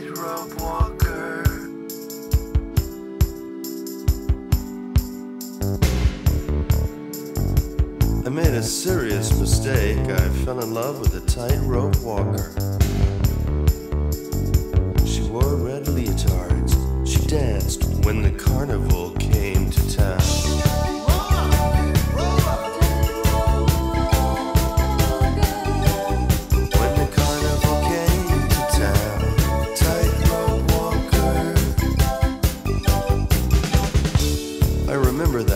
tightrope walker. I made a serious mistake. I fell in love with a tightrope walker.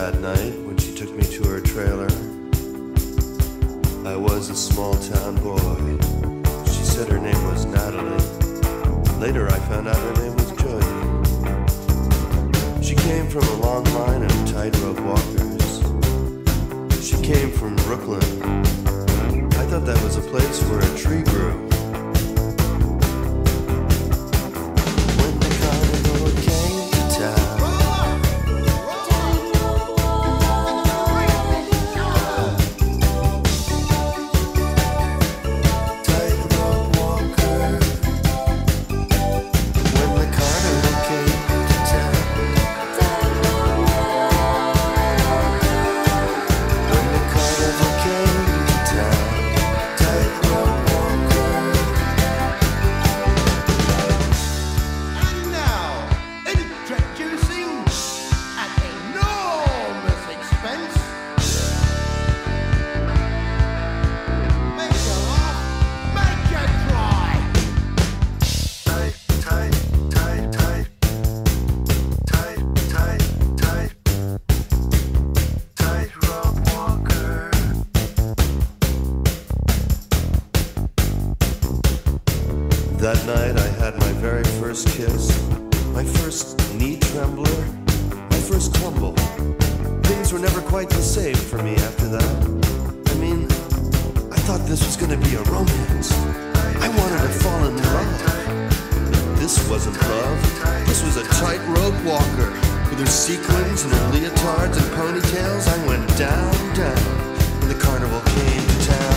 That night when she took me to her trailer. I was a small town boy. She said her name was Natalie. Later I found out her name was Jody. She came from a long line of tightrope walkers. She came from Brooklyn. I thought that was a place where a tree That night I had my very first kiss, my first knee trembler, my first crumble. Things were never quite the same for me after that. I mean, I thought this was gonna be a romance. I wanted to fall in love. This wasn't love. This was a tightrope walker. With her sequins and her leotards and ponytails, I went down, down when the carnival came to town.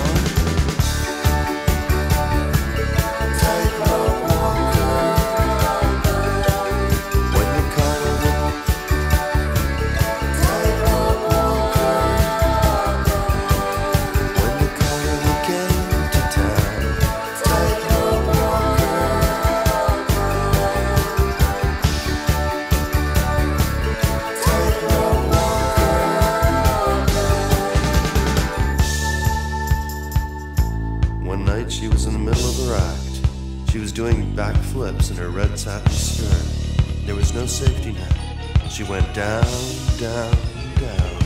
back flips in her red satin skirt. There was no safety net. She went down, down, down.